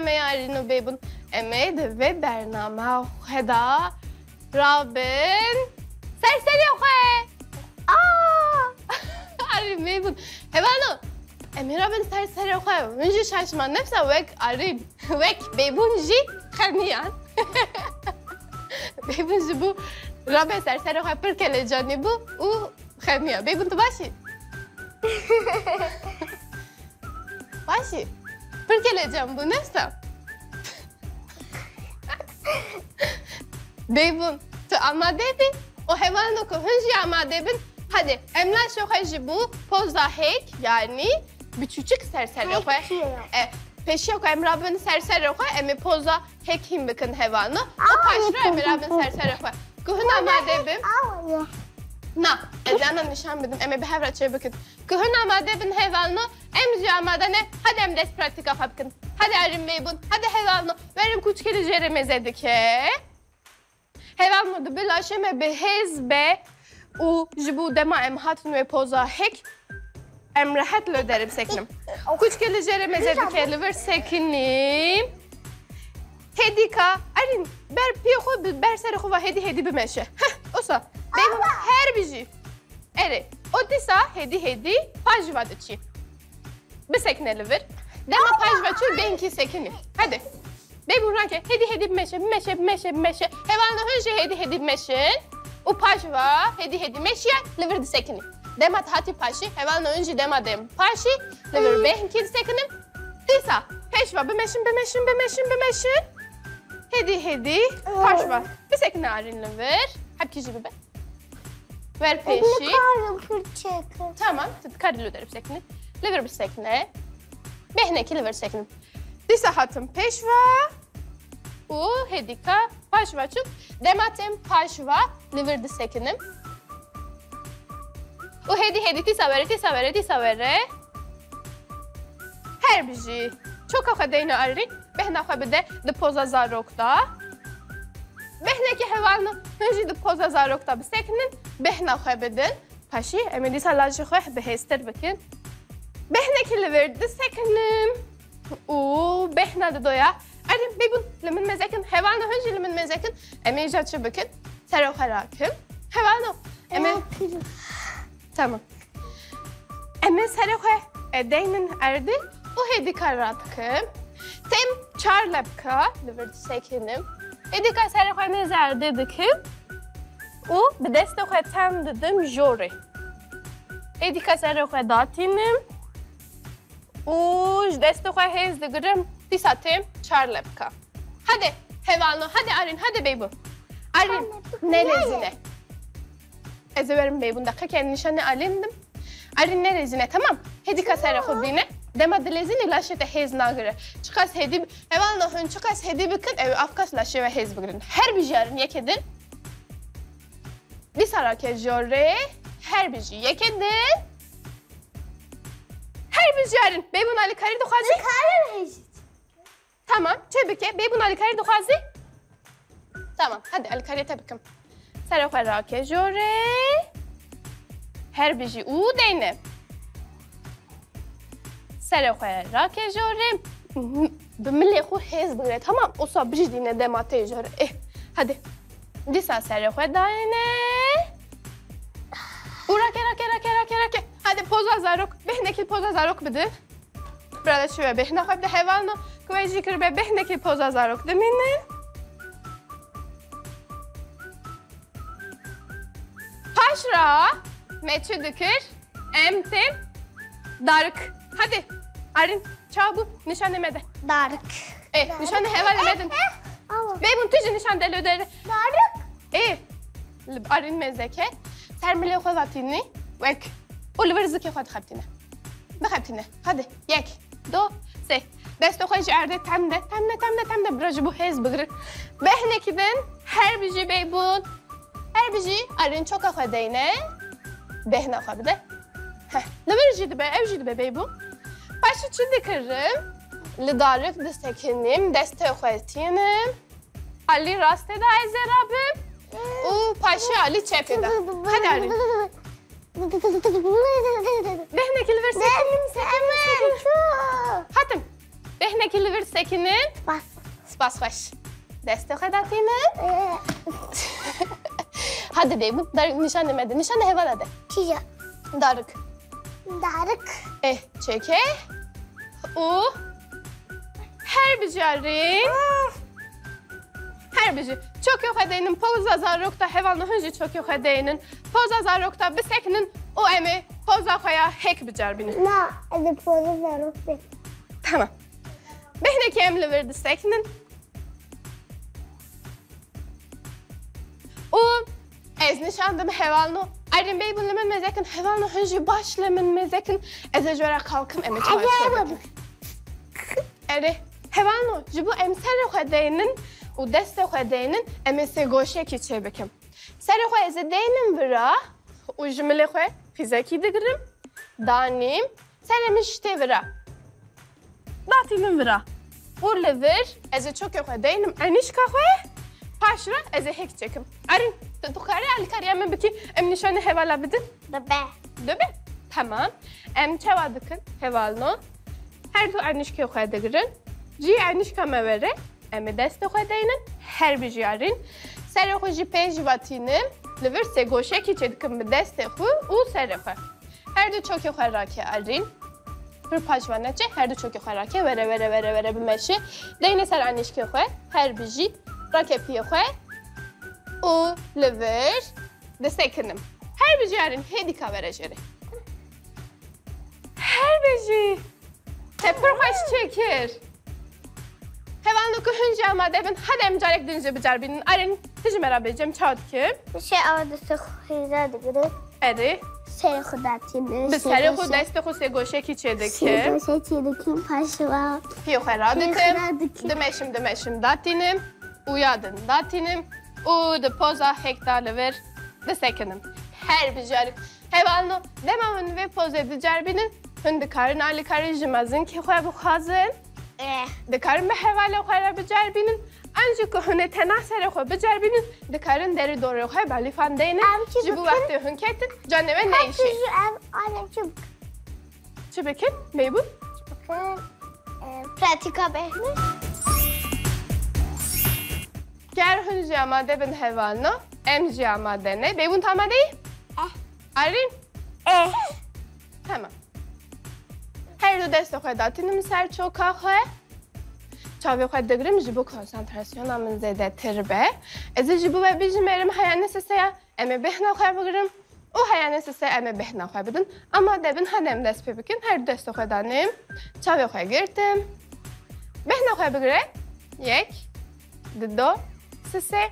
برنامه بیبون امید و برنامه خدا رابن سرسری خواه Aa! عرین بیبون hevalno امی رابن سرسری خواه منجی ششمان نفسه وک عرین وک بیبون جی خرمیان بیبون جی بو رابن سرسری خواه پر کل جانی بو او خرمیان بیبون تو باشی باشی Perkeleyeceğim bunu neyse. Devin, tu amadebin? O hemen oku. Hınji amadebin. Hadi, emlen şokaji bu. Pozda hek yani bir küçük serseri yok. E, peşi yok. Emre abinin serseri yok. Emi poza hekim bakın hevanı. O taşra Emre abinin serseri yok. Kuhun amadebim. Na, ezana nişan bidim emi bir hevra çey bikin. Kuhun amade bin hevalno emzi amade ne? Hadi em des pratik oku bikin. Hadi erim beybun. Hadi hevalno. Verim kuç kere jeremeze ke. Heval modu bila şeme be hez be u jibu dema em hatun ve poza hek em rahat lo derim seknim. Kuç kele jeremeze dike liver sekinim. Hedika arin ber piyo ber ser xo va hedi hedi bimeşe. Heh osa. Benim her biji. Ere. O disa hedi hedi pajva dıçı. Bir sekne liver. Dema pajva çu benki sekini. Hadi. Bey bu ranke hedi hedi meşe meşe meşe meşe. Hevalna hınje hedi hedi meşin. U pajva hedi hedi meşe liver di sekini. Demat hati paşi hevalna önce dema dem paşi liver benki sekinim. Disa peşva bir meşin bir meşin bir meşin bir meşin. Hedi hedi paşva. Bir sekine arin liver. Hep kişi bir be. Ver peşi. Elini karnım fırçakı. Tamam, kardilu derim sekni. Liver bir sekne. Behneki liver sekni. Disa hatım peşva. U hedika paşva çuk. Dematem paşva liver di seknim. U hedi hedi tisa vere tisa vere tisa vere. Her biji. Çok akadeyna arri. Behna xabide di poza zarokta. Behneki hevalını hınjı di poza zarokta bi seknin. Behna xabidin. Paşi emi disa lajı xoh behester bikin. Behneki liver di seknim. U behna di doya. Arri bebun limin mezekin. Hevalını hınjı limin mezekin. Emi ijatçı bikin. Sero harakim. Hevalını. Emi... Tamam. Emin serokhe edeynin erdi u hedi karatkim. Tem çarlepka Edika serokhe ne zerdi dikim. U bir destokhe tem dedim jori. Edika serokhe datinim. U destokhe hez digirim disatim çarlepka. Hadi hevalno hadi Arin hadi beybu. Arin ne lezine. Ezeverim bey bunda kendi nişanı alindim. Arin ne rezine tamam. Hedi kasara hobine. Nagire. Çıkas hedi eval no hun çıkas hedi bikin ev afkas laşe ve hez bigirin. Her bir jarın yekedin. Bir sarake jore her bir yekedin. Her bir jarın. Bey bun ali kari dokhazi. Karnım eşit. Tamam. Çebike. Bey bun ali kari dokhazi. Tamam. Hadi ali kari tebikim. Sarake rake jore. Her bir u deyne. سر راکه جورم بملي خو هيز بغير تمام وصا بجدي ندما تيجور ايه هدي دي سا سر خو داينه وراكه راكه راكه راكه راكه هدي بوزا زاروك بهنك البوزا زاروك بدي برادة شوية بهنا خو بدي حيوانو كويس جيكر بي بهنك البوزا زاروك دمينه Paşra, meçü dükür, emtim, darık. Hadi Arin çabuk nişan emede. Darık. E nişanı heval emedin. Beybun eh, eh, tücü nişan deli öderi. Darık. E Arin mezeke. Sermile kovatini. Vek. Oliver zike kovat kaptine. بخبتینه هده یک دو سه دست خویش ارده تم ده تم ده تم ده تم ده براجبو هز بگرن بهنه کدن هر بیجی بیبون هر بیجی ارین چوکا خواه دینه بهنه خواه بده لبرجی دبه اوجی دبه بیبون çi dikirrim. Li darık distekinim. Deste xwetinim. Ali rasteda ez rabim. U paşa Ali çepede. Hadi Arin. Behne kiliver sekinin, sekinin, sekinin. Hatim. Behne kiliver sekinin. Bas. Spas hoş. Destek edatini. Hadi de bu dar nişan demedi. Nişan heval hadi. Çiğ. Darık. Darık. Eh çeke. U. Her bicarin. Her bici. Çok yok edeyinin poza zarokta hevanı hınci çok yok edeyinin. Poza zarokta bisekinin o emi poza koya hek bicar bini. Na, ede poza zarok be. Tamam. Behneki emli verdi sekinin. O ez nişandım hevalno. Ayrım bey bunu men mezekin hevalno hınci başlamın mezekin. Eze jöre kalkın emi çay Acayip. Eri hevalno jibu em sere xwedeynin û deste xwedeynin em ê sê goşekî çê bikim. Serê xwe ez ê deynim vira û ji milê xwe fîzekî digirim, danîm, serê min ji tê vira. Datî min vira. û li vir ez ê çokê xwe deynim enîşka xwe paş re ez ê hêk çekim. Erîn, tu dixware alîkariya min bikî em nîşanê hevala bidin? Bebe. Dibe? Tamam. Em çawa dikin hevalno. Her du anişke xwe digirin. Jî anişka me vere. Em ê destê xwe deynin. Her bir jiyarin. Serê xwe jî pê jivatînim. Li vir sê goşekî çê dikim bi destê xwe û serê xwe. Her du çokê xwe rake erîn. Bir pajva neçe her du çokê xwe Deyne ser anişke xwe. Her li vir disekinim. Her beji. Tepur hoş çekir. Hevan oku hünce ama debin hadi emcarek dünce bicar binin. Arin tiji merabecem çağıt ki. Şey avada sıkıyla dıgırı. Eri. Goşe ki çedik ki. Seri seçidikin paşıva. Piyo xera Piyo dikim. xera dikim. Dimeşim dimeşim datinim. Uyadın datinim u de poza hektarlıver de sekenim. Her bicarık. Hevalno demem hün ve poza bicarbinin hün de karın ali karın ki xoya bu hazin. Eh. De karın be hevalle xoya bicarbinin Anca ki hüne tenasere xo bicarbinin de karın deri doğru xoya balifan deyne. Ji bu vakti hün ketin caneme ne işi? Annem çubuk. Çubekin? Meybun? Çubekin. Eh, pratika behmiş. 4 جامده بالحضانة ام جامده نه بيبون تعمدي؟ اه عارفين؟ اه تمام هر دو دست خود داتینم سر چوکا خواه چاوی خود دگریم جبو کنسانتراسیون همون زیده تر به از جبو و بیجی مریم حیانه سسه امی بهنا خواه بگریم او حیانه سسه امی بهنا خواه بدن اما دبین هنم دست پی بکن هر دست خود دانیم چاوی خواه گرتم بهنا خواه بگره یک دو سسه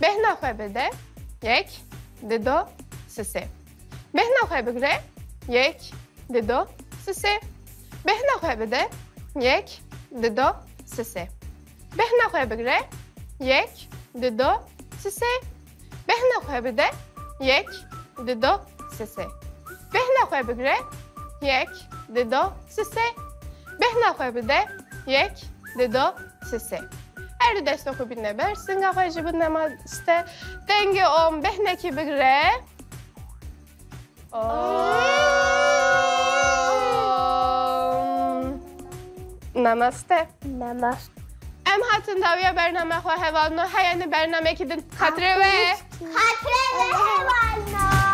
بهنا خواه بده یک دو سسه بهنا خواه بگره یک دو سه بهنا خواه بده یک دو سه بهنا خواه بگره یک دو سه بهنا خواه بده یک دو سه بهنا خواه بگره یک دو سه بهنا خواه بده یک دو سه هر دو دست خوبی نبرسین آقای جبود نماسته دنگ اون بهنه کی بگره Om. Namaste. Namaz. Em hatın daviye bername xwe hevalno heyeni bername kidin. Xatre ve. Hatre ve hevalna.